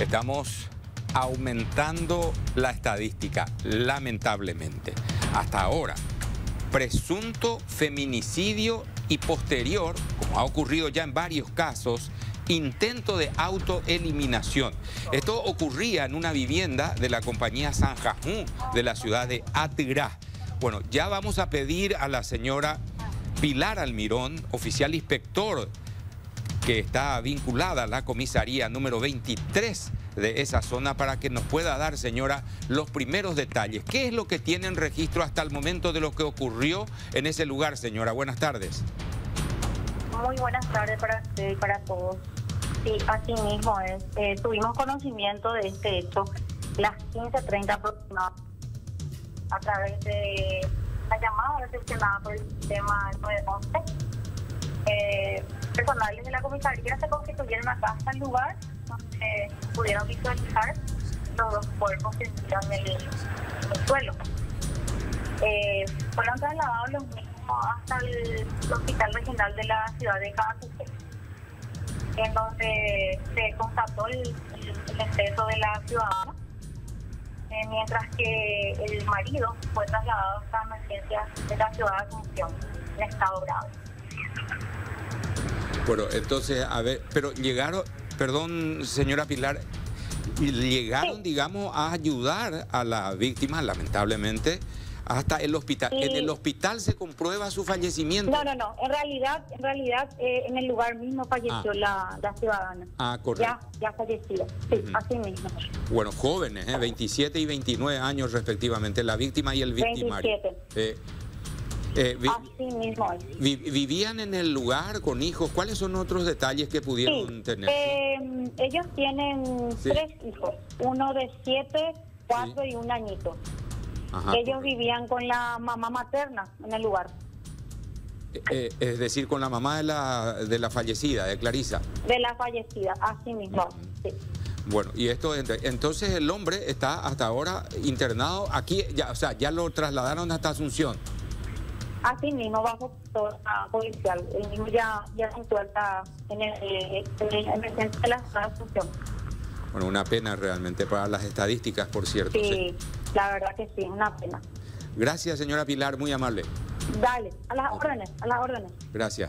Estamos aumentando la estadística, lamentablemente. Hasta ahora, presunto feminicidio y posterior, como ha ocurrido ya en varios casos, intento de autoeliminación. Esto ocurría en una vivienda de la compañía San Jajú de la ciudad de Atigrá. Bueno, ya vamos a pedir a la señora Pilar Almirón, oficial inspector que está vinculada a la comisaría número 23 de esa zona para que nos pueda dar, señora, los primeros detalles. ¿Qué es lo que tienen registro hasta el momento de lo que ocurrió en ese lugar, señora? Buenas tardes. Muy buenas tardes para usted y para todos. Sí, así mismo es. Eh, tuvimos conocimiento de este hecho las 15.30 aproximadamente a través de la llamada recepcionada por el sistema 911. Personales de la comisaría se constituyeron acá hasta el lugar donde pudieron visualizar los cuerpos que estaban en el, suelo. Eh, fueron trasladados los mismos hasta el, hospital regional de la ciudad de Cabatute, en donde se constató el, exceso de la ciudadana, eh, mientras que el marido fue trasladado hasta emergencia de la ciudad de Asunción en estado grave. Bueno, entonces, a ver, pero llegaron, perdón, señora Pilar, llegaron, digamos, a ayudar a la víctima, lamentablemente, hasta el hospital. ¿En el hospital se comprueba su fallecimiento? No, no, no. En realidad, en realidad eh, en el lugar mismo falleció ah. la, ciudadana. Ah, correcto. Ya, ya falleció. Sí, así mismo. Bueno, jóvenes, ¿eh? 27 y 29 años respectivamente, la víctima y el victimario. 27. Eh, Así mismo ¿Vivían en el lugar con hijos? ¿Cuáles son otros detalles que pudieron tener? Eh, ellos tienen tres hijos, uno de siete, cuatro y un añito. ellos vivían con la mamá materna en el lugar. Eh, es decir, con la mamá de la, de la fallecida, de Clarisa. De la fallecida, así mismo, sí. Bueno, y esto, entonces el hombre está hasta ahora internado aquí, ya, o sea, ya lo trasladaron hasta Asunción. Así mismo, bajo toda policial. El mismo ya, ya se encuentra en el, en el, de la función. Bueno, una pena realmente para las estadísticas, por cierto. Sí, la verdad que sí, una pena. Gracias, señora Pilar, muy amable. Dale, a las órdenes, a las órdenes. Gracias.